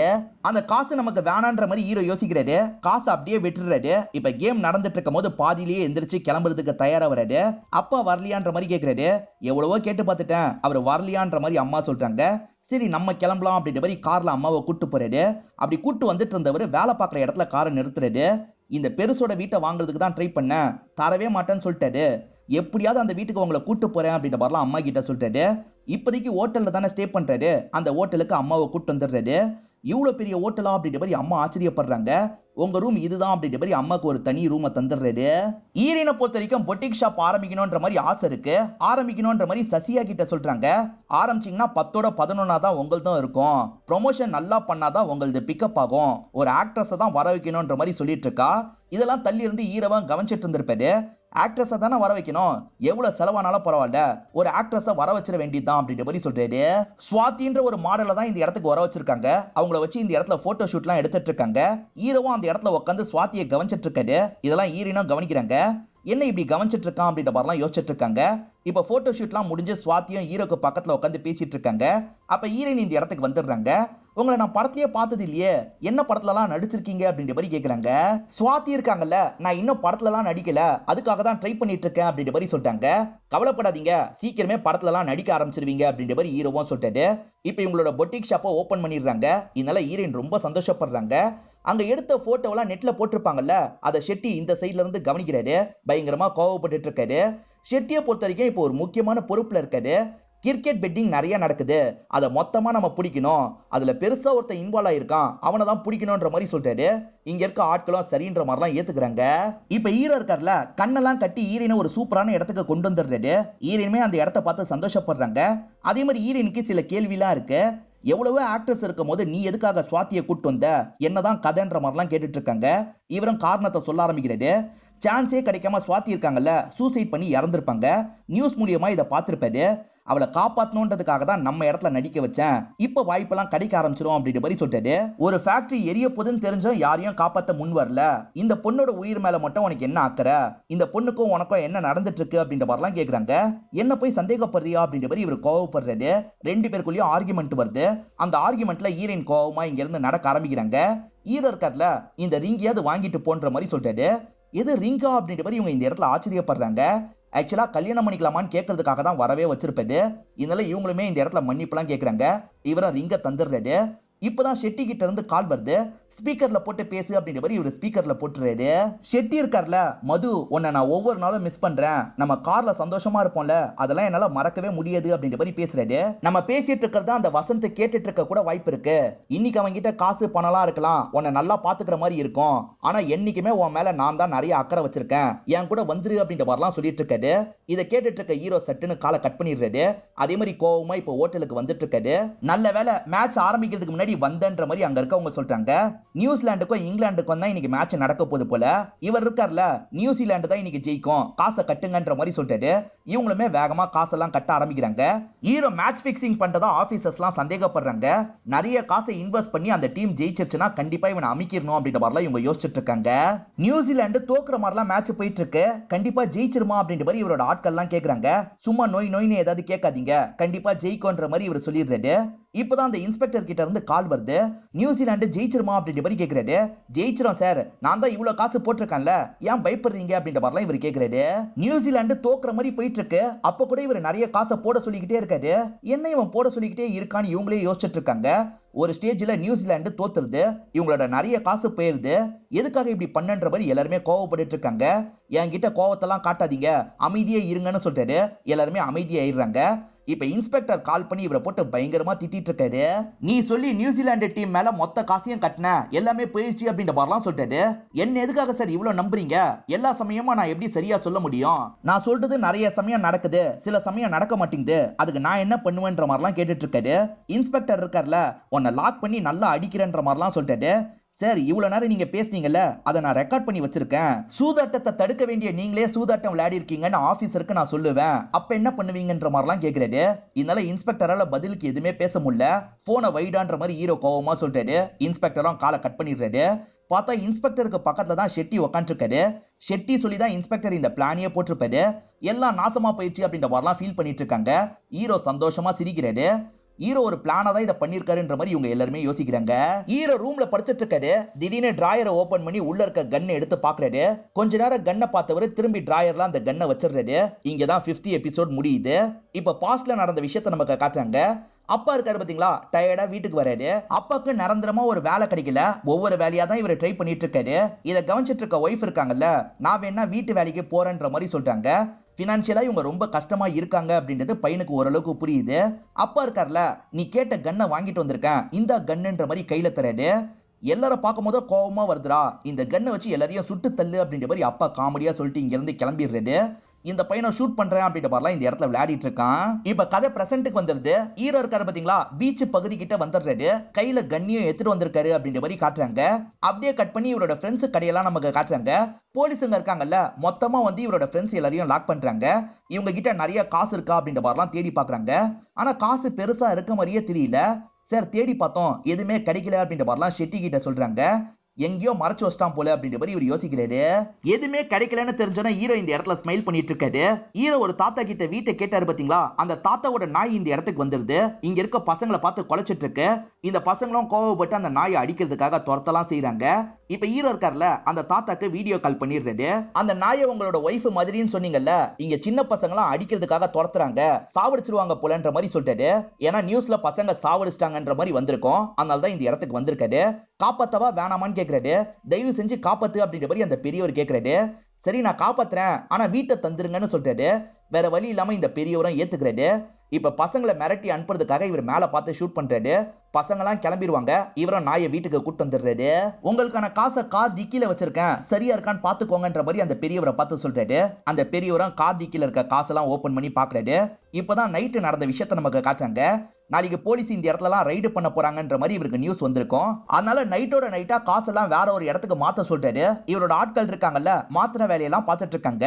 அந்த காசு நமக்கு வேணான்ற மாதிரி ஹீரோ யோசிக்கிறாரு. காசு அப்படியே விட்டுறாரு. இப்ப கேம் நடந்துட்டு இருக்கும் போது பாதியிலேயே எந்திரிச்சு கிளம்புறதுக்கு தயாரா வராரு அப்பா வரலையான்ற மாதிரி கேக்குறாரு. எவ்வளவோ கேட்டு பார்த்துட்டேன். அவர் வரலையான்ற மாதிரி அம்மா சொல்றாங்க. சரி நம்ம கிளம்பலாம் அப்படின்ற மாதிரி கார்ல அம்மாவை கூட்டு போறாரு. அப்படி கூட்டு வந்துட்டு இருந்தவர் வேலை பார்க்குற இடத்துல காரை நிறுத்துறாரு. இந்த பெருசோட வீட்டை வாங்குறதுக்கு தான் ட்ரை பண்ணேன். தரவே மாட்டேன்னு சொல்லிட்டாரு. எப்படியாவது அந்த வீட்டுக்கு உங்களை கூட்டு போறேன் அப்படின்ற மாதிரிலாம் அம்மா கிட்ட சொல்லிட்டாரு. இப்போதைக்கு ஹோட்டலில் தானே ஸ்டே பண்ணுறாரு அந்த ஹோட்டலுக்கு அம்மாவை கூட்டு வந்துடுறாரு. இவ்வளோ பெரிய ஹோட்டலா அப்படின்ற மாதிரி அம்மா ஆச்சரியப்படுறாங்க. உங்க ரூம் இதுதான் அப்படின்ற மாதிரி அம்மாக்கு ஒரு தனி ரூமை தந்துடுறாரு. ஈரினை பொறுத்த வரைக்கும் பொட்டிக் ஷாப் ஆரம்பிக்கணும்ன்ற மாதிரி ஆசை இருக்கு. ஆரம்பிக்கணும்ன்ற மாதிரி சசியா கிட்ட சொல்றாங்க. ஆரம்பிச்சிங்கன்னா பத்தோட பதினொன்னா தான் உங்கள்தான் இருக்கும். ப்ரொமோஷன் நல்லா பண்ணாதான் உங்களது பிக்கப் ஆகும். ஒரு ஆக்ட்ரஸை தான் வர வைக்கணும்ன்ற மாதிரி சொல்லிட்டு இருக்கா. இதெல்லாம் தள்ளி இருந்து ஈரவன் கவனிச்சிட்டு இருந்திருப்பாரு. ஆக்ட்ரஸை தானே வர வைக்கணும். எவ்வளவு செலவானாலும் பரவாயில்ல. ஒரு ஆக்ட்ரஸை வர வச்சிட வேண்டியதுதான் அப்படின்ற மாதிரி சொல்றாரு. சுவாத்தின்ற ஒரு மாடலை தான் இந்த இடத்துக்கு வர வச்சிருக்காங்க. அவங்கள வச்சு இந்த இடத்துல போட்டோ ஷூட்லாம் எடுத்துட்டு இருக்காங்க. ஈரவும் அந்த இடத்துல உட்காந்து சுவாத்தியை கவனிச்சிட்டு இருக்காரு. இதெல்லாம் ஈரினும் கவனிக்கிறாங்க. என்ன இப்படி கவனிச்சிட்டு இருக்கான் அப்படின்ற மாதிரிலாம் யோசிச்சுட்டு இருக்காங்க. இப்போ போட்டோ ஷூட்லாம் முடிஞ்சு சுவாத்தியும் ஹீரோக்கு பக்கத்தில் உட்காந்து பேசிட்டு இருக்காங்க. அப்போ ஹீரோயின் இந்த இடத்துக்கு வந்துடுறாங்க. உங்களை நான் படத்தையே பார்த்தது இல்லையே. என்ன படத்துலலாம் நடிச்சிருக்கீங்க அப்படின்ற மாதிரி கேட்குறாங்க சுவாதி இருக்காங்கல்ல நான் இன்னும் படத்துலலாம் நடிக்கல. அதுக்காக தான் ட்ரை பண்ணிட்டு இருக்கேன் அப்படின்ற மாதிரி சொல்லிட்டாங்க. கவலைப்படாதீங்க. சீக்கிரமே படத்துலலாம் நடிக்க ஆரம்பிச்சிருவீங்க அப்படின்ற மாதிரி ஹீரோவும் சொல்லிட்டாரு. இப்போ இவங்களோட பொட்டிக் ஷாப்பை ஓப்பன் பண்ணிடுறாங்க. இதனால ஹீரோயின் ரொம்ப சந்தோஷப்படுறாங்க. அங்க எடுத்த போட்டோவெல்லாம் நெட்ல போட்டிருப்பாங்கல்ல அதை ஷெட்டி இந்த சைட்ல இருந்து கவனிக்கிறாரு. பயங்கரமா கோவப்பட்டுட்டு இருக்காரு. ஷெட்டியை பொறுத்த வரைக்கும் இப்போ ஒரு முக்கியமான பொறுப்புல இருக்காரு. கிரிக்கெட் பெட்டிங் நிறைய நடக்குது. அதை மொத்தமாக நம்ம பிடிக்கணும். அதில் பெருசாக ஒருத்தன் இன்வால்வ் ஆயிருக்கான். அவனை தான் பிடிக்கணுன்ற மாதிரி சொல்லிட்டாரு. இங்கே இருக்க ஆட்களும் சரின்ற மாதிரிலாம் ஏற்றுக்கிறாங்க இப்போ ஈரோ இருக்கார்ல கண்ணெல்லாம் கட்டி ஈரினை ஒரு சூப்பரான இடத்துக்கு கொண்டு வந்துடுறாரு. ஈரனுமே அந்த இடத்த பார்த்து சந்தோஷப்படுறாங்க. அதே மாதிரி ஈரனுக்கு சில கேள்விலாம் இருக்கு. எவ்வளவோ ஆக்டர்ஸ் இருக்கும் போது நீ எதுக்காக சுவாத்தியை கூட்டு வந்த? என்னதான் கதைன்ற மாதிரிலாம் கேட்டுட்டு இருக்காங்க. இவரும் காரணத்தை சொல்ல ஆரம்பிக்கிறாரு. சான்ஸே கிடைக்காம சுவாத்தி இருக்காங்கல்ல சூசைட் பண்ணி இறந்திருப்பாங்க. நியூஸ் மூலியமா இதை பார்த்திருப்பாரு. அவளை காப்பாற்றணுன்றதுக்காக தான் நம்ம இடத்துல நடிக்க வச்சேன். இப்போ வாய்ப்பெல்லாம் கிடைக்க ஆரம்பிச்சிரும் அப்படின்ற மாதிரி சொல்லிட்டு ஒரு ஃபேக்டரி எரிய போதுன்னு தெரிஞ்சும் யாரையும் காப்பாற்ற முன் வரல. இந்த பொண்ணோட உயிர் மேல மட்டும் உனக்கு என்ன அக்கறை? இந்த பொண்ணுக்கும் உனக்கும் என்ன நடந்துட்டு இருக்கு அப்படின்ற மாதிரிலாம் கேட்குறாங்க என்ன போய் சந்தேகப்படுறியா அப்படின்ற மாதிரி இவர் கோவப்படுறது ரெண்டு பேருக்குள்ளேயும் ஆர்குமெண்ட் வருது. அந்த ஆர்குமெண்ட்ல ஈரின் கோவமா இங்க இருந்து நடக்க ஆரம்பிக்கிறாங்க. ஈரோ இருக்கார்ல இந்த ரிங்கியாவது வாங்கிட்டு போன்ற மாதிரி சொல்லிட்டாரு. எது ரிங்கா அப்படின்ற மாதிரி இவங்க இந்த இடத்துல ஆச்சரியப்படுறாங்க. ஆக்சுவலா கல்யாணம் பண்ணிக்கலாமான்னு கேட்கறதுக்காக தான் வரவே வச்சிருப்பாரு இதனால இவங்களுமே இந்த இடத்துல மன்னிப்புலாம் கேட்குறாங்க இவரை ரிங்க தந்துடுறாரு இப்பதான் ஷெட்டி கிட்ட இருந்து கால் வருது. ஸ்பீக்கர்ல போட்டு பேசு அப்படின்ற மாதிரி இவர் ஸ்பீக்கர்ல போட்டுறாரு. ஷெட்டி இருக்கார்ல மது உன்னை நான் ஒவ்வொரு நாளும் மிஸ் பண்றேன். நம்ம கார்ல சந்தோஷமா இருப்போம்ல அதெல்லாம் என்னால மறக்கவே முடியாது அப்படின்ற மாதிரி பேசுறாரு. நம்ம பேசிட்டு இருக்கிறதா அந்த வசந்த் கேட்டுட்டு இருக்க கூட வாய்ப்பு இருக்கு. இன்னைக்கு அவங்க கிட்ட காசு பணம்லாம் இருக்கலாம். உன்னை நல்லா பாத்துக்கிற மாதிரி இருக்கும். ஆனா என்னைக்குமே உன் மேல நான் தான் நிறைய அக்கறை வச்சிருக்கேன். என் கூட வந்துரு அப்படின்ற மாதிரிலாம் சொல்லிட்டு இருக்காரு. இதை கேட்டுட்டு இருக்க ஹீரோ சட்டுன்னு காலை கட் பண்ணிடுறாரு. அதே மாதிரி கோவமா இப்போ ஹோட்டலுக்கு வந்துட்டு இருக்காரு. நல்ல வேலை மேட்ச் ஆரம்பிக்கிறதுக்கு முன்னாடி வந்தன்ற மாதிரி அங்க இருக்கவங்க சொல்றாங்க. நியூசிலாந்துக்கும் இங்கிலாந்துக்கும் தான் இன்னைக்கு மேட்ச் நடக்க போது போல. இவர் இருக்கார்ல நியூசிலாந்து தான் இன்னைக்கு ஜெயிக்கும். காசை கட்டுங்கன்ற மாதிரி சொல்லிட்டாரு. இவங்களுமே வேகமா காசெல்லாம் கட்ட ஆரம்பிக்கிறாங்க. ஹீரோ மேட்ச் பிக்சிங் பண்றதா ஆபீசர்ஸ்லாம் சந்தேகப்படுறாங்க. நிறைய காசை இன்வெஸ்ட் பண்ணி அந்த டீம் ஜெயிச்சிருச்சுன்னா கண்டிப்பா இவனை அமைக்கிறணும் அப்படின்ற மாதிரிலாம் இவங்க யோசிச்சுட்டு இருக்காங்க. நியூசிலாந்து தோக்குற மாதிரிலாம் மேட்ச் போயிட்டு இருக்கு. கண்டிப்பா ஜெயிச்சிருமா அப்படின்ற மாதிரி இவரோட ஆட்கள்லாம் கேட்கறாங்க சும்மா நோய் நோய்னு ஏதாவது கேட்காதீங்க. கண்டிப்பா ஜெயிக்கும்ன்ற மாதிரி இவர் சொல்லிடுறாரு. இப்பதான் அந்த இன்ஸ்பெக்டர் கிட்ட இருந்து கால் வருது. நியூசிலாந்து ஜெயிச்சிருமா அப்படின்ற மாதிரி கேட்கிறாரு ஜெயிச்சிரும் சார் நான் தான் இவ்வளவு காசு போட்டிருக்கேன்ல. ஏன் பயப்படுறீங்க அப்படின்ற மாதிரிலாம் இவர் கேட்கிறாரு நியூசிலாந்து தோக்குற மாதிரி போயிட்டு இருக்கு அப்ப கூட இவர் நிறைய காசை போட சொல்லிக்கிட்டே இருக்காரு. என்ன இவன் போட சொல்லிக்கிட்டே இருக்கான்னு இவங்களே யோசிச்சுட்டு இருக்காங்க. ஒரு ஸ்டேஜ்ல நியூசிலாந்து தோத்துருது. இவங்களோட நிறைய காசு போயிருது. எதுக்காக இப்படி பண்ணன்ற மாதிரி எல்லாருமே கோவப்பட்டு இருக்காங்க. என்கிட்ட கோவத்தெல்லாம் காட்டாதீங்க. அமைதியே இருங்கன்னு சொல்லிட்டாரு. எல்லாருமே அமைதியாயிடுறாங்க. இப்ப இன்ஸ்பெக்டர் கால் பண்ணி இவரை போட்டு பயங்கரமா திட்டிட்டு இருக்காரு நீ சொல்லி நியூசிலாந்து டீம் மேல மொத்த காசையும் கட்டின. எல்லாமே போயிடுச்சு அப்படின்ற மாதிரிலாம் சொல்லிட்டாரு. என்ன எதுக்காக சார் இவ்வளவு நம்புறீங்க? எல்லா சமயமும் நான் எப்படி சரியா சொல்ல முடியும்? நான் சொல்றது நிறைய சமயம் நடக்குது. சில சமயம் நடக்க மாட்டேங்குது. அதுக்கு நான் என்ன பண்ணுவேன்ற மாதிரிலாம் கேட்டுட்டு இருக்காரு இன்ஸ்பெக்டர் இருக்கார்ல உன்னை லாக் பண்ணி நல்லா அடிக்கிறேன்ற மாதிரிலாம் சொல்லிட்டாரு. சார் இவ்வளவு நேரம் நீங்க பேசுனீங்கல்ல அதை நான் ரெக்கார்ட் பண்ணி வச்சிருக்கேன். சூதாட்டத்தை தடுக்க வேண்டிய நீங்களே சூதாட்டம் விளையாடி இருக்கீங்கன்னு ஆபீசருக்கு நான் சொல்லுவேன். அப்ப என்ன பண்ணுவீங்கன்ற மாதிரிலாம் கேக்குறாரு. இதனால இன்ஸ்பெக்டரால பதிலுக்கு எதுவுமே பேச முடியல. போனை வைடான்ற மாதிரி ஹீரோ கோவமா சொல்றாரு. இன்ஸ்பெக்டரும் காலை கட் பண்ணிடுறாரு. பார்த்தா இன்ஸ்பெக்டருக்கு பக்கத்துல தான் ஷெட்டி உக்காந்துருக்காரு. ஷெட்டி சொல்லி தான் இன்ஸ்பெக்டர் இந்த பிளானையே போட்டிருப்பாரு. எல்லாம் நாசமா போயிடுச்சு அப்படின்ற மாதிரிலாம் ஃபீல் பண்ணிட்டு இருக்காங்க. ஹீரோ சந்தோஷமா சிரிக்கிறாரு. ஹீரோ ஒரு பிளானா தான் இதை பண்ணிருக்காருன்ற மாதிரி இவங்க எல்லாருமே யோசிக்கிறாங்க. ஹீரோ ரூம்ல படிச்சிட்டு இருக்காரு திடீர்னு டிராயரை ஓபன் பண்ணி உள்ள இருக்க கன்னை எடுத்து பாக்குறாரு. கொஞ்ச நேரம் கன்னை பார்த்தவரு திரும்பி டிராயர்ல அந்த கன்னை வச்சிடுறாரு. இங்க தான் 50 எபிசோட் முடியுது. இப்ப பாஸ்ட்ல நடந்த விஷயத்த நமக்கு காட்டுறாங்க. அப்பா இருக்காரு பாத்தீங்களா? டயர்டா வீட்டுக்கு வராரு. அப்பாக்கு நிரந்தரமா ஒரு வேலை கிடைக்கல. ஒவ்வொரு வேலையா தான் இவர் ட்ரை பண்ணிட்டு இருக்காரு. இதை கவனிச்சிட்டு இருக்க ஒய்ஃப் இருக்காங்கல்ல நான் வேணா வீட்டு வேலைக்கு போறேன்ற மாதிரி சொல்றாங்க. ஃபினான்ஷியலாக இவங்க ரொம்ப கஷ்டமாக இருக்காங்க அப்படின்றது பையனுக்கு ஓரளவுக்கு புரியுது. அப்பா இருக்கார்ல நீ கேட்ட கன்னை வாங்கிட்டு வந்திருக்கேன். இந்த கன்னுன்ற மாதிரி கையில் தராரு எல்லாரும் பார்க்கும் போதோ கோபமாக வருதுடா. இந்த கன்னை வச்சு எல்லாரையும் சுட்டு தள்ளு அப்படின்ற மாதிரி அப்பா காமெடியாக சொல்லிட்டு இங்கேருந்து கிளம்பிடுறது கிளம்பிடுறாரு இந்த பையனை ஷூட் பண்றேன் அப்படின்ற பாரலாம் இந்த இடத்துல விளையாடிட்டு இருக்கான். இப்ப கதை பிரசன்ட்டுக்கு வந்துருது. ஹீரோ இருக்காரு பாத்தீங்களா? பீச் பகுதி கிட்ட வந்துடுறாரு. கையில கண்ணியும் எடுத்துட்டு வந்திருக்காரு அப்படின்ற மாதிரி காட்டுறாங்க. அப்படியே கட் பண்ணி இவரோட ஃப்ரெண்ட்ஸ் கடையெல்லாம் நமக்கு காட்டுறாங்க. போலீஸுங்க இருக்காங்கல்ல மொத்தமா வந்து இவரோட ஃப்ரெண்ட்ஸ் எல்லாரையும் லாக் பண்றாங்க. இவங்க கிட்ட நிறைய காசு இருக்கா அப்படின்ற மாதிரிலாம் தேடி பாக்குறாங்க. ஆனா காசு பெருசா இருக்க மாதிரியே தெரியல. சார் தேடி பார்த்தோம். எதுவுமே கிடைக்கல அப்படின்ற மாதிரிலாம் ஷெட்டி கிட்ட சொல்றாங்க. எங்கேயோ மறைச்சு வச்சிட்டான் போல அப்படின்ற மாதிரி இவர் யோசிக்கிறாரு. எதுவுமே கிடைக்கலன்னு தெரிஞ்சோன்னா ஹீரோ இந்த இடத்துல ஸ்மைல் பண்ணிட்டு இருக்காரு. ஹீரோ ஒரு தாத்தா கிட்ட வீட்டை கேட்டாரு பாத்தீங்களா? அந்த தாத்தாவோட நாய் இந்த இடத்துக்கு வந்துருது. இங்க இருக்க பசங்களை பார்த்து குலைச்சிட்டு இருக்கு. இந்த பசங்களும் கோவப்பட்டு அந்த நாயை அடிக்கிறதுக்காக துரத்தலாம் செய்யறாங்க இப்ப ஹீரோ இருக்கார்ல அந்த தாத்தாக்கு வீடியோ கால் பண்ணிருந்தது அந்த நாயை உங்களோட ஒய்ஃப் மாதிரின்னு சொன்னீங்கல்ல இங்க சின்ன பசங்களாம் அடிக்கிறதுக்காக துரத்துறாங்க சாவடிச்சிருவாங்க போலன்ற மாதிரி சொல்லிட்டாரு ஏன்னா நியூஸ்ல பசங்க சாவடிச்சிட்டாங்கன்ற மாதிரி வந்திருக்கும். அதனால தான் இந்த இடத்துக்கு வந்திருக்காரு காப்பாத்தவா வேணாமான்னு கேக்குறாரு தயவு செஞ்சு காப்பாத்து அப்படின்ற மாதிரி அந்த பெரியவர் கேக்குறாரு சரி நான் காப்பாத்துறேன் ஆனா வீட்டை தந்துருங்கன்னு சொல்லிட்டாரு வேற வழி இல்லாம இந்த பெரியவரும் ஏத்துக்கிறாரு இப்ப பசங்களை மிரட்டி அனுப்புறதுக்காக இவர் மேல பார்த்து ஷூட் பண்றாரு பசங்களாம் கிளம்பிடுவாங்க இவரும் நாயை வீட்டுக்கு கூட்டு வந்துடுறாரு. உங்களுக்கான காசை கார் டிக்கில வச்சிருக்கேன். சரியா இருக்கான்னு பாத்துக்கோங்கன்ற மாதிரி அந்த பெரியவரை பார்த்து சொல்றாரு. அந்த பெரியவரும் கார் டிக்கில இருக்க காசெல்லாம் ஓபன் பண்ணி பாக்குறாரு இப்பதான் நைட்டு நடந்த விஷயத்த நமக்கு காட்டுறாங்க. நாளைக்கு போலீஸ் இந்த இடத்துலலாம் ரைடு பண்ண போறாங்கன்ற மாதிரி இவருக்கு நியூஸ் வந்திருக்கும். அதனால நைட்டோட நைட்டா காசெல்லாம் வேற ஒரு இடத்துக்கு மாத்த சொல்றாரு. இவரோட ஆட்கள் இருக்காங்கல்ல மாத்திர வேலையெல்லாம் பார்த்துட்டு இருக்காங்க.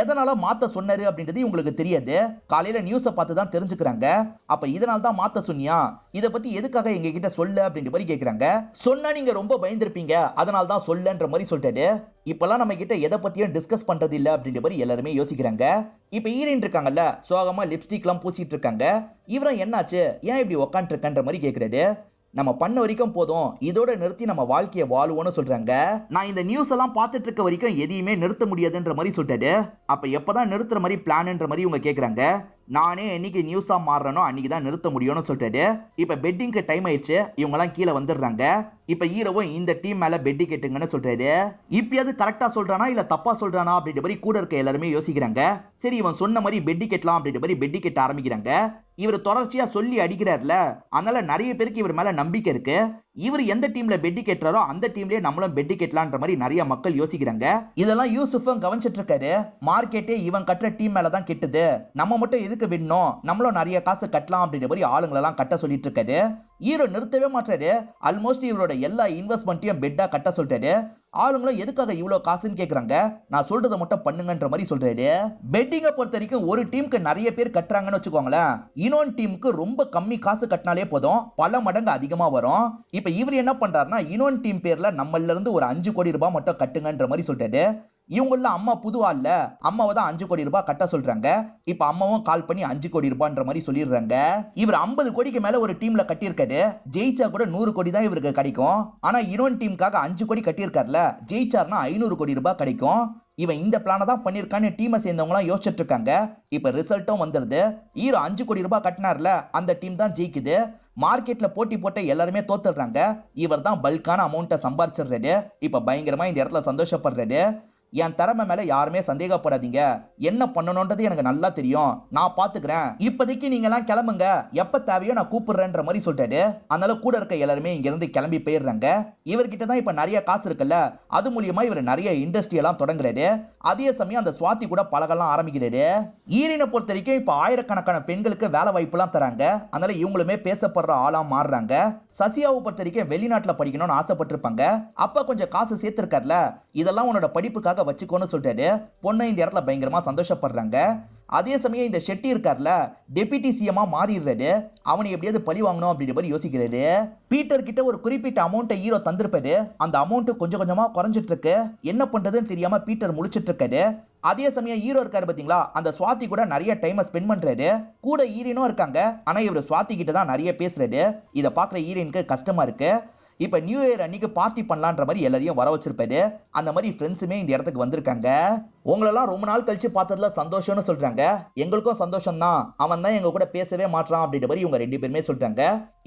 எதனால மாத்த சொன்னாரு அப்படின்றது உங்களுக்கு தெரியாது. காலையில நியூஸை பார்த்து தான் தெரிஞ்சுக்கிறாங்க. அப்ப இதனால தான் மாத்த சொன்னியா? இத பத்தி எதுக்காக எங்க கிட்ட சொல்லு அப்படின்ற மாதிரி கேக்குறாங்க. சொன்னா நீங்க ரொம்ப பயந்துருப்பீங்க. அதனால தான் சொல்லுன்ற மாதிரி சொல்லிட்டாரு இப்பெல்லாம் நம்ம கிட்ட எதை பத்தியும் டிஸ்கஸ் பண்றது இல்ல அப்படின்ற மாதிரி எல்லாருமே யோசிக்கிறாங்க. இப்ப ஈரன் இருக்காங்கல்ல சோகமா லிப்ஸ்டிக் எல்லாம் பூசிட்டு இருக்காங்க. இவரும் என்னாச்சு? ஏன் இப்படி உக்காந்துட்டு இருக்கன்ற மாதிரி கேக்குறாரு. நம்ம பண்ண வரைக்கும் போதும். இதோட நிறுத்தி நம்ம வாழ்க்கையை வாழ்வோம்னு சொல்றாங்க. நான் இந்த நியூஸ் எல்லாம் பார்த்துட்டு இருக்க வரைக்கும் எதையுமே நிறுத்த முடியாதுன்ற மாதிரி சொல்லிட்டாரு. அப்ப எப்பதான் நிறுத்துற மாதிரி பிளான்ன்ற மாதிரி இவங்க கேக்குறாங்க. நானே என்னைக்கு நியூஸா மாறுறனோ அன்னைக்கு தான் நிறுத்த முடியும்னு சொல்லிட்டு இப்ப பெட்டிங்க்கு டைம் ஆயிடுச்சு. இவங்க எல்லாம் கீழே வந்துடுறாங்க. இப்ப ஹீரோவும் இந்த டீம் மேல பெட்டி கேட்டுங்கன்னு சொல்றாரு. இப்பயாவது கரெக்டா சொல்றானா இல்ல தப்பா சொல்றானா அப்படின்ற மாதிரி கூட இருக்க எல்லாருமே யோசிக்கிறாங்க. சரி இவன் சொன்ன மாதிரி பெட்டி கெட்டலாம் அப்படின்ற மாதிரி பெட்டி கெட்ட ஆரம்பிக்கிறாங்க. இவர் தொடர்ச்சியா சொல்லி அடிக்கிறார்ல அதனால நிறைய பேருக்கு இவர் மேல நம்பிக்கை இருக்கு. இவர் எந்த டீம்ல பெட்டி கேட்டாரோ அந்த டீம்லயே நம்மளும் பெட்டி கேட்டலான்ற மாதிரி நிறைய மக்கள் யோசிக்கிறாங்க. இதெல்லாம் யூசுஃபும் கவனிச்சிட்டு இருக்காரு மார்க்கெட்டே இவன் கட்டுற டீம் மேல தான் கெட்டுது. நம்ம மட்டும் எதுக்கு விடணும்? நம்மளும் நிறைய காசு கட்டலாம் அப்படின்ற மாதிரி ஆளுங்களெல்லாம் கட்ட சொல்லிட்டு இருக்காரு ஹீரோ நிறுத்தவே மாட்டாரு. ஆல்மோஸ்ட் இவரோட எல்லா இன்வெஸ்ட்மெண்ட்டையும் பெட்டா கட்ட சொல்லிட்டாரு. ஆளுங்களும் எதுக்காக இவ்வளவு காசுன்னு கேக்குறாங்க? நான் சொல்றதை மட்டும் பண்ணுங்கன்ற மாதிரி சொல்றாரு. பெட்டிங்கை பொறுத்த வரைக்கும் ஒரு டீமுக்கு நிறைய பேர் கட்டுறாங்கன்னு வச்சுக்கோங்களேன். இன்னொரு டீமுக்கு ரொம்ப கம்மி காசு கட்டினாலே போதும். பல மடங்கு அதிகமா வரும். இப்ப இவர் என்ன பண்றாருன்னா இன்னொரு டீம் பேர்ல நம்மள இருந்து ஒரு அஞ்சு கோடி ரூபாய் மட்டும் கட்டுங்கன்ற மாதிரி சொல்லிட்டாரு. இவங்கள அம்மா புதுவா இல்ல? அம்மாவை தான் அஞ்சு கோடி ரூபாய் கட்ட சொல்றாங்க. இப்ப அம்மாவும் கால் பண்ணி அஞ்சு கோடி ரூபான்ற மாதிரி சொல்லிடுறாங்க. இவர் ஐம்பது கோடிக்கு மேல ஒரு டீம்ல கட்டியிருக்காரு. ஜெயிச்சா கூட நூறு கோடி தான் இவருக்கு கிடைக்கும். ஆனா இன்னொரு டீமுக்காக அஞ்சு கோடி கட்டியிருக்காருல? ஜெயிச்சார்னா ஐநூறு கோடி ரூபாய் கிடைக்கும். இவன் இந்த பிளானை தான் பண்ணிருக்கான்னு டீமை சேர்ந்தவங்களாம் யோசிச்சுட்டு இருக்காங்க. இப்ப ரிசல்ட்டும் வந்துருது. ஹீரோ அஞ்சு கோடி ரூபாய் கட்டினார்ல? அந்த டீம் தான் ஜெயிக்குது. மார்க்கெட்ல போட்டி போட்டு எல்லாருமே தோத்துடுறாங்க. இவர் தான் பல்கான அமௌண்ட்டை சம்பாரிச்சிடுறாரு. இப்ப பயங்கரமா இந்த இடத்துல சந்தோஷப்படுறாரு. என் திறமை மேல யாருமே சந்தேகப்படாதீங்க. என்ன பண்ணணும்ன்றது எனக்கு நல்லா தெரியும். நான் பாத்துக்கிறேன். இப்போதைக்கு நீங்க எல்லாம் கிளம்புங்க. எப்ப தேவையோ நான் கூப்பிடுறேன்ற மாதிரி சொல்லிட்டாரு. அதனால கூட இருக்க எல்லாருமே இங்க இருந்து கிளம்பி போயிடுறாங்க. இவர்கிட்ட தான் இப்ப நிறைய காசு இருக்குல்ல அது மூலியமா இவர் நிறைய இண்டஸ்ட்ரி எல்லாம் தொடங்குறாரு. அதே சமயம் அந்த சுவாத்தி கூட பழகலாம் ஆரம்பிக்கிறாரு. ஈரினை பொறுத்த வரைக்கும் இப்ப ஆயிரக்கணக்கான பெண்களுக்கு வேலை வாய்ப்புலாம் தராங்க. அதனால இவங்களுமே பேசப்படுற ஆளா மாறுறாங்க. சசியாவை பொறுத்த வரைக்கும் வெளிநாட்டுல படிக்கணும்னு ஆசைப்பட்டிருப்பாங்க. அப்ப கொஞ்சம் காசு சேர்த்திருக்காருல. இதெல்லாம் உன்னோட படிப்புக்காக வச்சுக்கோன்னு சொல்லிட்டாரு. பொண்ணு இந்த இடத்துல பயங்கரமா சந்தோஷப்படுறாங்க. அதே சமயம் இந்த ஷெட்டி இருக்கார்ல டெபியூட்டி சிஎம்மா மாறிடுறாரு. அவனை எப்படியாவது பழி வாங்கணும் அப்படின்ற மாதிரி யோசிக்கிறாரு. பீட்டர் கிட்ட ஒரு குறிப்பிட்ட அமௌண்ட்டை ஹீரோ தந்திருப்பாரு. அந்த அமௌண்ட் கொஞ்சம் கொஞ்சமா குறைஞ்சிட்டு இருக்கு என்ன பண்றதுன்னு தெரியாம பீட்டர் முழிச்சிட்டு இருக்காரு அதே சமயம் ஹீரோ இருக்காரு பாத்தீங்களா? அந்த சுவாதி கூட நிறைய டைம் ஸ்பெண்ட் பண்றாரு. கூட ஈரனும் இருக்காங்க. ஆனா இவர் சுவாதி கிட்ட தான் நிறைய பேசுறாரு. இதை பாக்குற ஈரனுக்கு கஷ்டமா இருக்கு. இப்போ நியூ இயர் அன்னைக்கு பார்ட்டி பண்ணலான்ற மாதிரி எல்லாரையும் வர வச்சிருப்பாரு. அந்த மாதிரி ஃப்ரெண்ட்ஸுமே இந்த இடத்துக்கு வந்திருக்காங்க. உங்களெல்லாம் ரொம்ப நாள் கழிச்சு பார்த்ததுல சந்தோஷம்னு சொல்றாங்க. எங்களுக்கும் சந்தோஷம் தான் அவன் தான் எங்க கூட பேசவே மாட்டான் அப்படின்ற மாதிரி இவங்க ரெண்டு பேருமே சொல்றாங்க.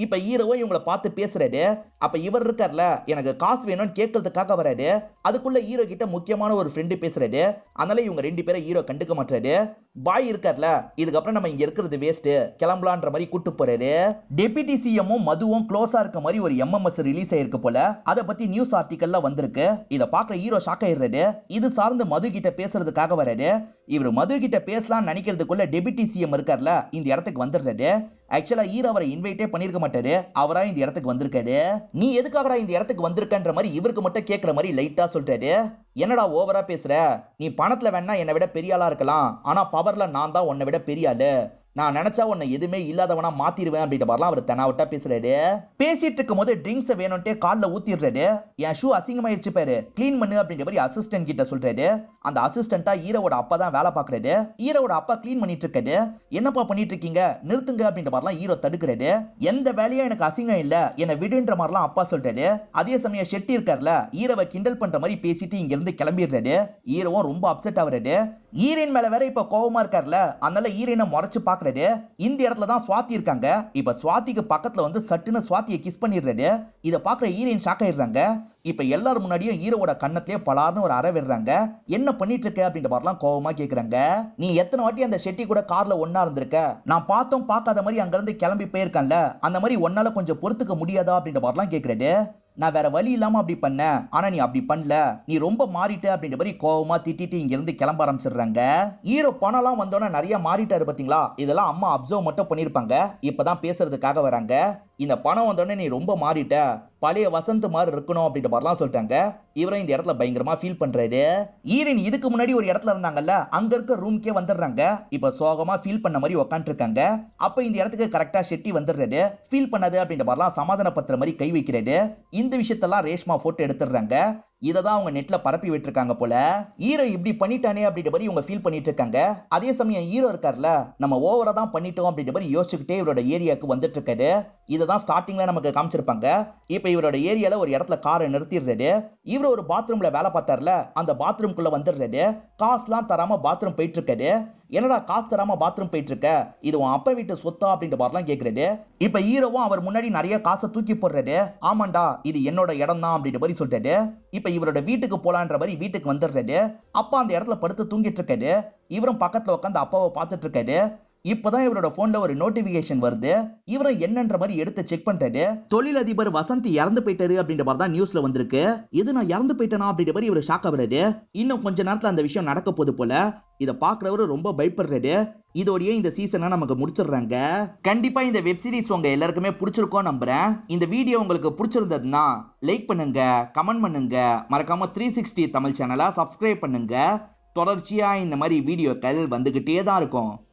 இப்ப ஹீரோவை இவங்களை பார்த்து பேசுறாரு. அப்ப இவர் இருக்கார்ல எனக்கு காசு வேணும்னு கேட்கறதுக்காக வராரு. அதுக்குள்ள ஹீரோ கிட்ட முக்கியமான ஒரு ஃப்ரெண்டு பேசுறாரு. அதனால இவங்க ரெண்டு பேரும் ஹீரோ கண்டுக்க மாட்டாரு பாய் இருக்கார்ல இதுக்கப்புறம் நம்ம இங்க இருக்கிறது வேஸ்ட் கிளம்பலான்ற மாதிரி கூட்டு போறாரு. டெபியூட்டி சிஎம்மும் மதுவும் க்ளோஸா இருக்க மாதிரி ஒரு எம்எம்எஸ் ரிலீஸ் ஆயிருக்கு போல. அதை பத்தி நியூஸ் ஆர்டிக்கல்ல வந்திருக்கு. இதை பாக்குற ஹீரோ ஷாக் ஆயிடுறாரு. இது சார்ந்து மது கிட்ட பேசுறதுக்காக வராரு. இவர் மது கிட்ட பேசலாம்னு நினைக்கிறதுக்குள்ள டெபியூட்டி சிஎம் இருக்கார்ல இந்த இடத்துக்கு வந்துடுறாரு ஆக்சுவலா ஈர அவரை இன்வைட்டே பண்ணிருக்க மாட்டாரு. அவரா இந்த இடத்துக்கு வந்திருக்காரு? நீ எதுக்காகடா இந்த இடத்துக்கு வந்திருக்கன்ற மாதிரி இவருக்கு மட்டும் கேட்கற மாதிரி லைட்டா சொல்றாரு. என்னடா ஓவரா பேசுற? நீ பணத்துல வேணா என்னை விட பெரிய ஆளா இருக்கலாம். ஆனா பவர்ல நான் தான் உன்னை விட பெரிய ஆளு. நான் நினைச்சா உன்னை எதுவுமே இல்லாதவனா மாத்திருவேன் அப்படின்ற மாதிரிலாம் அவர் தெனாவட்டா பேசுறாரு. பேசிட்டு இருக்கும் போது ட்ரிங்க்ஸ் வேணும்ட்டே கால்ல ஊத்திடுறாரு. என் ஷூ அசிங்கமாயிருச்சு பாரு கிளீன் பண்ணு அப்படின்ற மாதிரி அசிஸ்டன்ட் கிட்ட சொல்றாரு. அந்த அசிஸ்டண்டா ஈரோட அப்பா தான் வேலை பாக்குறாரு ஈரோட அப்பா கிளீன் பண்ணிட்டு இருக்காரு என்னப்பா பண்ணிட்டு இருக்கீங்க நிறுத்துங்க அப்படின்ற மாதிரிலாம் ஹீரோ தடுக்கிறாரு. எந்த வேலையும் எனக்கு அசிங்கம் இல்ல என்னை விடுன்ற மாதிரிலாம் அப்பா சொல்றாரு. அதே சமயம் ஷெட்டி இருக்கார்ல ஈரவை கிண்டல் பண்ற மாதிரி பேசிட்டு இங்க இருந்து கிளம்பிடுறாரு. ஈரவும் ரொம்ப அப்செட் ஆகுறாரு. ஈரின் மேல வேற இப்ப கோவமா இருக்கார்ல அதனால ஈரனை முறைச்சு பாக்குறாரு. இந்த இடத்துல தான் சுவாதி இருக்காங்க. இப்ப சுவாதிக்கு பக்கத்துல வந்து சட்டுன்னு சுவாத்தியை கிஸ் பண்ணிடுறாரு இதை. பாக்குற ஈரன் ஷாக் ஆயிடுறாங்க. இப்ப எல்லாரும் முன்னாடியும் ஹீரோவோட கண்ணத்திலே பலார்னு ஒரு அற விடுறாங்க. என்ன பண்ணிட்டு இருக்க அப்படின்ற மாதிரிலாம் கோவமா கேக்குறாங்க. நீ எத்தனை வாட்டி அந்த ஷெட்டி கூட கார்ல ஒன்னா இருந்திருக்க? நான் பார்த்தோம் பார்க்காத மாதிரி அங்க இருந்து கிளம்பி போயிருக்கேன்ல. அந்த மாதிரி ஒன்னால கொஞ்சம் பொறுத்துக்க முடியாதா அப்படின்ற மாதிரிலாம் கேக்குறாரு நான் வேற வழி இல்லாம அப்படி பண்ணேன். ஆனா நீ அப்படி பண்ணல. நீ ரொம்ப மாறிட்ட அப்படின்ற மாதிரி கோவமா திட்டிட்டு இங்க இருந்து கிளம்ப ஆரம்பிச்சிடுறாங்க. ஹீரோ பணம்லாம் வந்தோன்னே நிறைய மாறிட்டாரு பாத்தீங்களா? இதெல்லாம் அம்மா அப்சர்வ் மட்டும் பண்ணிருப்பாங்க. இப்பதான் பேசுறதுக்காக வராங்க. இந்த பணம் வந்தோடனே நீ ரொம்ப மாறிட்ட. பழைய வசந்த் மாதிரி இருக்கணும் அப்படின்ற மாதிரிலாம் சொல்லிட்டாங்க. இவரும் இந்த இடத்துல பயங்கரமா ஃபீல் பண்றாரு. ஈரின் இதுக்கு முன்னாடி ஒரு இடத்துல இருந்தாங்கல்ல அங்க இருக்க ரூம்க்கே வந்துடுறாங்க. இப்ப சோகமா ஃபீல் பண்ண மாதிரி உக்காந்துருக்காங்க இருக்காங்க அப்ப இந்த இடத்துக்கு கரெக்டா ஷெட்டி வந்துடுறாரு. ஃபீல் பண்ணாது அப்படின்ற மாதிரிலாம் சமாதானப்படுத்துற மாதிரி கை வைக்கிறாரு. இந்த விஷயத்தெல்லாம் ரேஷ்மா போட்டோ எடுத்துடுறாங்க. இதை தான் அவங்க நெட்ல பரப்பி விட்டுருக்காங்க போல. ஹீரோ இப்படி பண்ணிட்டானே அப்படின்ற மாதிரி இவங்க ஃபீல் பண்ணிட்டு இருக்காங்க அதே சமயம் ஹீரோ இருக்கார்ல நம்ம ஓவரா தான் பண்ணிட்டோம் அப்படின்ற மாதிரி யோசிச்சுக்கிட்டே இவரோட ஏரியாவுக்கு வந்துட்டு இருக்காரு இதை தான் ஸ்டார்டிங்ல நமக்கு காமிச்சிருப்பாங்க. இப்ப இவரோட ஏரியால ஒரு இடத்துல காரை நிறுத்திடுறாரு. இவர் ஒரு பாத்ரூம்ல வேலை பார்த்தார்ல அந்த பாத்ரூம்குள்ள வந்துடுறாரு. காசுலாம் தராம பாத்ரூம் போயிட்டு இருக்காரு என்னடா காசு தராம பாத்ரூம் போயிட்டு இருக்க இது உன் அப்பா வீட்டு சொத்தா அப்படின்ற மாதிரிலாம் கேக்குறாரு இப்ப ஹீரோவும் அவர் முன்னாடி நிறைய காசை தூக்கி போடுறாரு ஆமாண்டா இது என்னோட இடம் தான் அப்படின்ற மாதிரி சொல்றாரு இப்ப இவரோட வீட்டுக்கு போலான்ற மாதிரி வீட்டுக்கு வந்துடுறாரு அப்பா அந்த இடத்துல படுத்து தூங்கிட்டு இருக்காரு இவரும் பக்கத்துல உட்காந்து அப்பாவை பார்த்துட்டு இருக்காரு இப்பதான் இவரோட போன்ல ஒரு நோட்டிபிகேஷன் வருது. இவரை என்னன்ற மாதிரி எடுத்து செக் பண்ணிட்டு தொழிலதிபர் வசந்த் இறந்து போயிட்டாரு அப்படின்ற மாதிரி தான் நியூஸ்ல வந்திருக்கு. இது நான் இறந்து போயிட்டேனா அப்படின்ற மாதிரி இவர் ஷாக் ஆகுறாரு. இன்னும் கொஞ்ச நேரத்துல அந்த விஷயம் நடக்க போகுது போல. இதை பாக்குறவரு ரொம்ப பயப்படுறாரு. இதோடய இந்த சீசனை நமக்கு முடிச்சிடுறாங்க. கண்டிப்பா இந்த வெப் சீரிஸ் உங்க எல்லாருக்குமே பிடிச்சிருக்கோம் நம்புறேன். இந்த வீடியோ உங்களுக்கு பிடிச்சிருந்ததுன்னா லைக் பண்ணுங்க கமெண்ட் பண்ணுங்க. மறக்காம த்ரீ சிக்ஸ்டி தமிழ் சேனலை சப்ஸ்கிரைப் பண்ணுங்க. தொடர்ச்சியா இந்த மாதிரி வீடியோக்கள் வந்துகிட்டே தான் இருக்கும்.